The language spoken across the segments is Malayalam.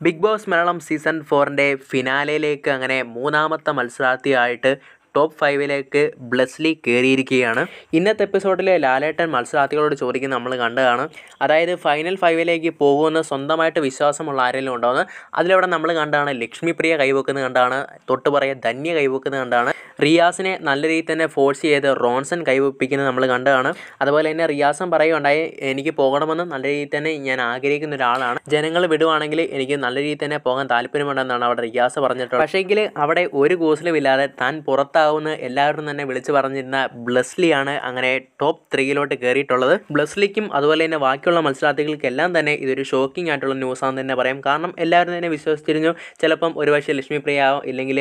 ബിഗ് ബോസ് മലയാളം സീസൺ ഫോറിന്റെ ഫിനാലയിലേക്ക് അങ്ങനെ മൂന്നാമത്തെ മത്സരാർത്ഥിയായിട്ട് ടോപ്പ് ഫൈവിലേക്ക് ബ്ലെസ്ലി കയറിയിരിക്കുകയാണ് ഇന്നത്തെ എപ്പിസോഡിലെ ലാലേട്ടൻ മത്സരാർത്ഥികളോട് ചോദിക്കുന്ന നമ്മൾ കണ്ടതാണ്. അതായത് ഫൈനൽ ഫൈവിലേക്ക് പോകുമെന്ന് സ്വന്തമായിട്ട് വിശ്വാസമുള്ള ആരെങ്കിലും ഉണ്ടോയെന്ന് അതിലവിടെ നമ്മൾ കണ്ടാണ് ലക്ഷ്മിപ്രിയ കൈവെക്കുന്നത് കണ്ടാണ്. തൊട്ട് പറയുക ധന്യ കൈവെക്കുന്നത് കണ്ടാണ്. റിയാസിനെ നല്ല രീതിയിൽ തന്നെ ഫോഴ്സ് ചെയ്ത് റോൺസൺ കൈവപ്പിക്കുന്നത് നമ്മൾ കണ്ടതാണ്. അതുപോലെ തന്നെ റിയാസൻ പറയുകയുണ്ടായി എനിക്ക് പോകണമെന്ന് നല്ല രീതിയിൽ തന്നെ ഞാൻ ആഗ്രഹിക്കുന്ന ഒരാളാണ്. ജനങ്ങൾ വിടുവാണെങ്കിൽ എനിക്ക് നല്ല രീതിയിൽ തന്നെ പോകാൻ താല്പര്യമുണ്ടെന്നാണ് അവിടെ റിയാസ് പറഞ്ഞിട്ടുള്ളത്. പക്ഷേങ്കിൽ അവിടെ ഒരു കൂസലും ഇല്ലാതെ താൻ പുറത്താവുമെന്ന് എല്ലാവരും തന്നെ വിളിച്ചു പറഞ്ഞിരുന്ന ബ്ലസ്ലിയാണ് അങ്ങനെ ടോപ്പ് ത്രീയിലോട്ട് കയറിയിട്ടുള്ളത് ബ്ലസ്ലിക്കും അതുപോലെ തന്നെ ബാക്കിയുള്ള മത്സരാർത്ഥികൾക്കെല്ലാം തന്നെ ഇതൊരു ഷോക്കിംഗ് ആയിട്ടുള്ള ന്യൂസാണെന്ന് തന്നെ പറയാം. കാരണം എല്ലാവരും തന്നെ വിശ്വസിച്ചിരുന്നു ചിലപ്പം ഒരുപക്ഷെ ലക്ഷ്മിപ്രിയ ആവും ഇല്ലെങ്കിൽ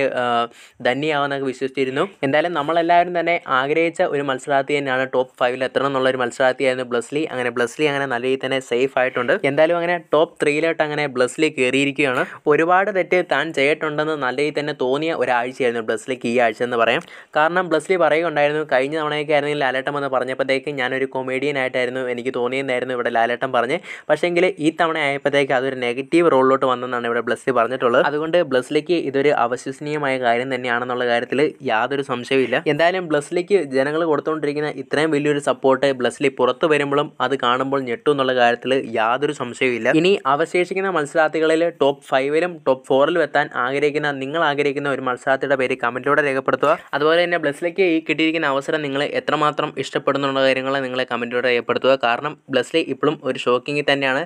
ധന്യാവെന്നൊക്കെ വിശ്വസിച്ചിരുന്നു. എന്തായാലും നമ്മളെല്ലാവരും തന്നെ ആഗ്രഹിച്ച ഒരു മത്സരാർത്ഥി തന്നെയാണ് ടോപ്പ് ഫൈവിൽ എത്തണം എന്നുള്ള ഒരു മത്സരാർത്ഥിയായിരുന്നു ബ്ലസ്ലി. അങ്ങനെ ബ്ലസ്ലി അങ്ങനെ നല്ല രീതിയിൽ തന്നെ സേഫ് ആയിട്ടുണ്ട്. എന്തായാലും അങ്ങനെ ടോപ്പ് ത്രീയിലോട്ട് അങ്ങനെ ബ്ലസ്ലി കയറിയിരിക്കുകയാണ് ഒരുപാട് തെറ്റ് താൻ ചെയ്തിട്ടുണ്ടെന്ന് നല്ല രീതിയിൽ തന്നെ തോന്നിയ ഒരാഴ്ചയായിരുന്നു ബ്ലസ്ലിക്ക് ഈ ആഴ്ച എന്ന് പറയാം. കാരണം ബ്ലസ്ലി പറയുകയുണ്ടായിരുന്നു കഴിഞ്ഞ തവണയൊക്കെ ആയിരുന്നെങ്കിൽ ലാലേട്ടൻ വന്ന് പറഞ്ഞപ്പോഴത്തേക്ക് ഞാനൊരു കൊമേഡിയൻ ആയിട്ടായിരുന്നു എനിക്ക് തോന്നിയെന്നായിരുന്നു ഇവിടെ ലാലേട്ടൻ പറഞ്ഞ്. പക്ഷേങ്കിൽ ഈ തവണ ആയപ്പോഴത്തേക്ക് അതൊരു നെഗറ്റീവ് റോളിലോട്ട് വന്നെന്നാണ് ഇവിടെ ബ്ലസ്ലി പറഞ്ഞിട്ടുള്ളത്. അതുകൊണ്ട് ബ്ലസ്ലിക്ക് ഇതൊരു അവിശ്വസനീയമായ കാര്യം തന്നെയാണെന്നുള്ള കാര്യത്തിൽ യാതൊരു സംശയമില്ല എന്തായാലും ബ്ലസ്ലിക്ക് ജനങ്ങൾ കൊടുത്തുകൊണ്ടിരിക്കുന്ന ഇത്രയും വലിയൊരു സപ്പോർട്ട് ബ്ലസ്ലി പുറത്തു വരുമ്പോഴും അത് കാണുമ്പോൾ ഞെട്ടും എന്നുള്ള കാര്യത്തിൽ യാതൊരു സംശയവുമില്ല. ഇനി അവശേഷിക്കുന്ന മത്സരാർത്ഥികളിൽ ടോപ്പ് ഫൈവിലും ടോപ്പ് ഫോറിലും എത്താൻ ആഗ്രഹിക്കുന്ന നിങ്ങൾ ആഗ്രഹിക്കുന്ന ഒരു മത്സരാർത്ഥിയുടെ പേര് കമന്റിലൂടെ രേഖപ്പെടുത്തുക. അതുപോലെ തന്നെ ബ്ലസ്സിലേക്ക് ഈ കിട്ടിയിരിക്കുന്ന അവസരം നിങ്ങൾ എത്രമാത്രം ഇഷ്ടപ്പെടുന്നുള്ള കാര്യങ്ങൾ നിങ്ങളെ കമന്റിലൂടെ രേഖപ്പെടുത്തുക. കാരണം ബ്ലസ്സിലെ ഇപ്പോഴും ഒരു ഷോക്കിങ്ങിൽ തന്നെയാണ്.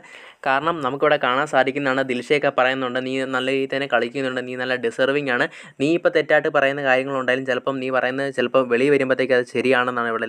കാരണം നമുക്കിവിടെ കാണാൻ സാധിക്കുന്നതാണ് ദിൽഷയൊക്കെ പറയുന്നുണ്ട് നീ നല്ല രീതിയിൽ തന്നെ കളിക്കുന്നുണ്ട് നീ നല്ല ഡിസർവിങ് ആണ്. നീ ഇപ്പോൾ തെറ്റായിട്ട് പറയുന്ന കാര്യങ്ങളുണ്ടായാലും ചിലപ്പം നീ പറയുന്നത് ചിലപ്പോൾ വെളി വരുമ്പോഴത്തേക്ക് അത് ശരിയാണെന്നാണ് ഇവിടെ